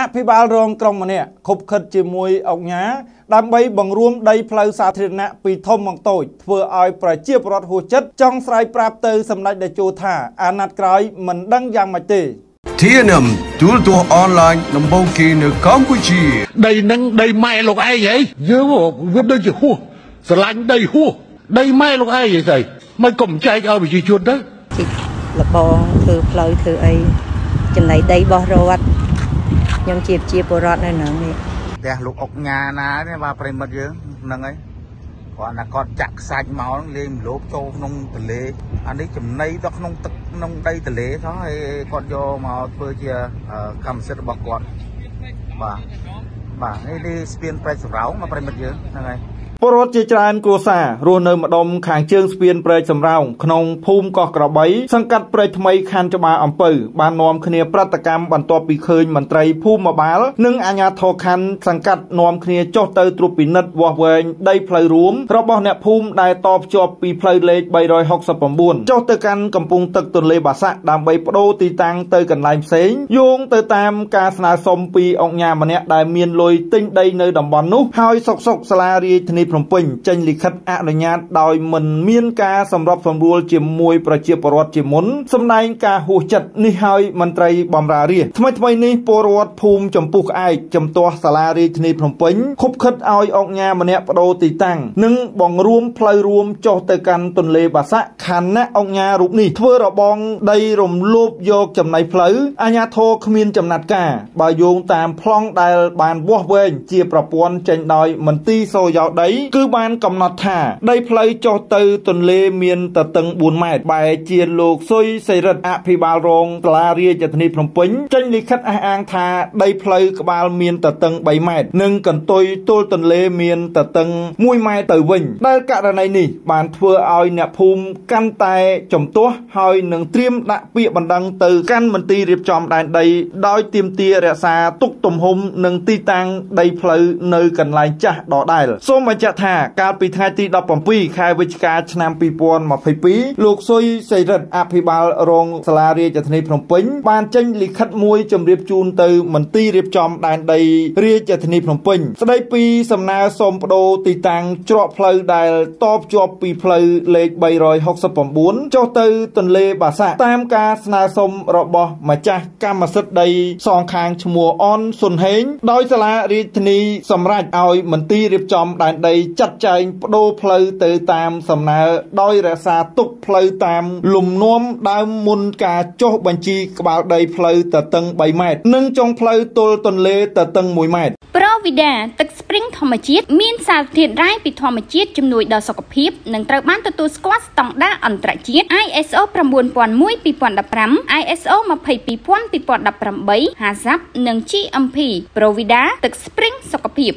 អភិបាលរងក្រុងម្នាក់ខົບខិតជាមួយអង្គញាដើម្បីបង្រួមដីផ្លូវសាធារណៈពីធំមកតូចធ្វើឲ្យប្រជាពលរដ្ឋហួសចិត្តចង់ស្រ័យប្រាប់ទៅសម្ដេចតេជោថាអាណត្តិក្រោយមិនដឹងយ៉ាងម៉េចទេ TNM ទូរទស្សន៍អនឡាញដំបូងគេនៅកម្ពុជា ដីនឹងដីម៉ែលោកឯងហីយើងវាដូចជាហួសស្រឡាញ់ដីហួសដីម៉ែលោកឯងហីស្អីមិនកុំចែកឲ្យប្រជាជនទៅជីកលបងធ្វើផ្លូវធ្វើអីចំណៃដីរបស់រដ្ឋ ខ្ញុំជាជាពលរដ្ឋនៅនឹងនេះផ្ទះលោកអុកញ៉ាណានេះបាទប្រិមិត្តយើងហ្នឹងហើយគាត់ណាគាត់ចាក់ខ្សាច់មកលេងមលោបចូលក្នុងទន្លេអានេះចំណីទៅក្នុងទឹកក្នុងដីទន្លេថោះហើយគាត់យកមកធ្វើជាកម្មសិទ្ធិរបស់គាត់បាទបាទនេះស្ពានប្រែកសម្រោងមកប្រិមិត្តយើងហ្នឹងហើយ ពលរដ្ឋជាច្រើនគ្រួសាររស់នៅម្ដុំខាងជើងស្ពានព្រែកសំរោងក្នុងភូមិកោះក្របីសង្កាត់ព្រែកថ្មីខណ្ឌច្បារអំពៅបាននាំគ្នាប្រតិកម្មបន្ទាប់ពីឃើញមន្ត្រីភូមិបាល និងអាជ្ញាធរខណ្ឌសង្កាត់នាំគ្នាចុះទៅត្រួតពិនិត្យវាស់វែងដីផ្លូវរួមរបស់អ្នកភូមិដែលតភ្ជាប់ពីផ្លូវលេខ369ចុះទៅកាន់កំពង់ទឹកទន្លេបាសាក់ដើម្បីបដូរទីតាំងទៅកន្លែងផ្សេងយោងទៅតាមការស្នើសុំពីអង្គញាម្នាក់ដែលមានលុយទិញដីនៅតំបន់នោះហើយសុកសុកសាលារាជធានីភ្នំពេញចេញលិខិតអនុញ្ញាតដោយមិនមានការសម្របសម្រួលជាមួយប្រជាពលរដ្ឋជាមុនសម្ដែងការហួសចិត្តនេះហើយមន្ត្រីបំរើរាជថ្មីថ្មីនេះពលរដ្ឋភូមិចំពុះក្អែកចំទាស់សាលារាជធានីភ្នំពេញខុបខិតឲ្យអង្គញាម្នាក់បដូរទីតាំងនិងបង្រួមផ្លូវរួមចុះទៅកាន់ទន្លេបាសាក់ខណៈអង្គញារូបនេះធ្វើរបងដីរំលោភយកចំណៃផ្លូវអាជ្ញាធរគ្មានចំណាត់ការបើយោងតាមប្លង់ដែលបានវាស់វែងជាប្រព័ន្ធចេញដោយមន្ទីរសូយោដីគឺបានកំណត់ថា ដីផ្លូវចុះទៅទន្លេមានទទឹង4ម៉ែត្របែជាលោកសុយសេរិទ្ធអភិបាលរងសាលារាជធានីភ្នំពេញចេញលិខិតអះអាងថាដីផ្លូវក្បាលមានទទឹង3ម៉ែត្រនិងកន្ទុយទល់ទន្លេមានទទឹង1ម៉ែត្រទៅវិញ ដែលករណីនេះបានធ្វើឲ្យអ្នកភូមិកាន់តែចំទាស់ហើយនឹងត្រៀមដាក់ពាក្យបណ្ដឹងទៅកាន់មន្ទីររៀបចំដែនដី ដោយទាមទាររក្សាទុកទំហំនិងទីតាំងដីផ្លូវនៅកន្លែងចាស់ដដែលសូមបញ្ជាក់ថាកាលពីថ្ងៃទី17ខែវិច្ឆិកាឆ្នាំ2022លោកសុយសេរិទ្ធអភិបាលរងសាលារាជធានីភ្នំពេញបានចេញលិខិតមួយជម្រាបជូនទៅមន្ទីររៀបចំដែនដីរាជធានីភ្នំពេញស្ដីពីសំណើសុំបដូរទីតាំងច្រកផ្លូវដែលតបជាប់ពីផ្លូវលេខ369ចុះទៅទន្លេបាសាក់តាមការស្នើសុំរបស់ម្ចាស់កម្មសិទ្ធិដីសងខាងឈ្មោះអនសុនហេងដោយសាលារាជធានីសម្រេចឲ្យមន្ទីររៀបចំដែនដីចាត់ចែងបដូរផ្លូវទៅតាមសំណើដោយរក្សាទុកផ្លូវតាមលំនាំដើមមុនការចុះបញ្ជីក្បាលដីផ្លូវទទឹង3ម៉ែត្រនិងចុងផ្លូវទល់ទន្លេទទឹង1ម៉ែត្រប្រូវីដាទឹកស្ព្រីងធម្មជាតិមានសារធាតុរ៉ែពីធម្មជាតិជំនួយដល់សុខភាពនិងត្រូវបានទទួលស្គាល់ស្តង់ដារអន្តរជាតិ ISO 9001:2015 ISO 22000:2018 HACCP និង GMP ប្រូវីដាទឹកស្ព្រីងសុខភាព